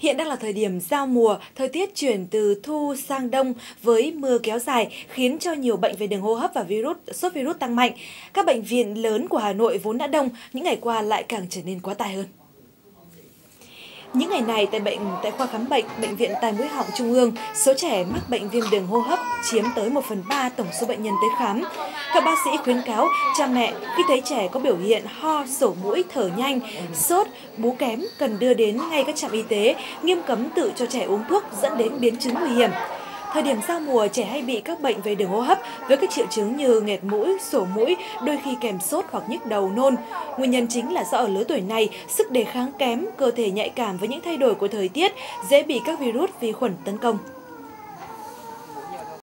Hiện đang là thời điểm giao mùa, thời tiết chuyển từ thu sang đông với mưa kéo dài khiến cho nhiều bệnh về đường hô hấp và virus sốt virus tăng mạnh. Các bệnh viện lớn của Hà Nội vốn đã đông, những ngày qua lại càng trở nên quá tải hơn. Những ngày này tại bệnh tại khoa khám bệnh bệnh viện Tai mũi họng Trung ương, số trẻ mắc bệnh viêm đường hô hấp chiếm tới 1 phần 3 tổng số bệnh nhân tới khám. Các bác sĩ khuyến cáo cha mẹ khi thấy trẻ có biểu hiện ho, sổ mũi, thở nhanh, sốt, bú kém cần đưa đến ngay các trạm y tế, nghiêm cấm tự cho trẻ uống thuốc dẫn đến biến chứng nguy hiểm. Thời điểm giao mùa, trẻ hay bị các bệnh về đường hô hấp với các triệu chứng như nghẹt mũi, sổ mũi, đôi khi kèm sốt hoặc nhức đầu nôn. Nguyên nhân chính là do ở lứa tuổi này, sức đề kháng kém, cơ thể nhạy cảm với những thay đổi của thời tiết, dễ bị các virus vi khuẩn tấn công.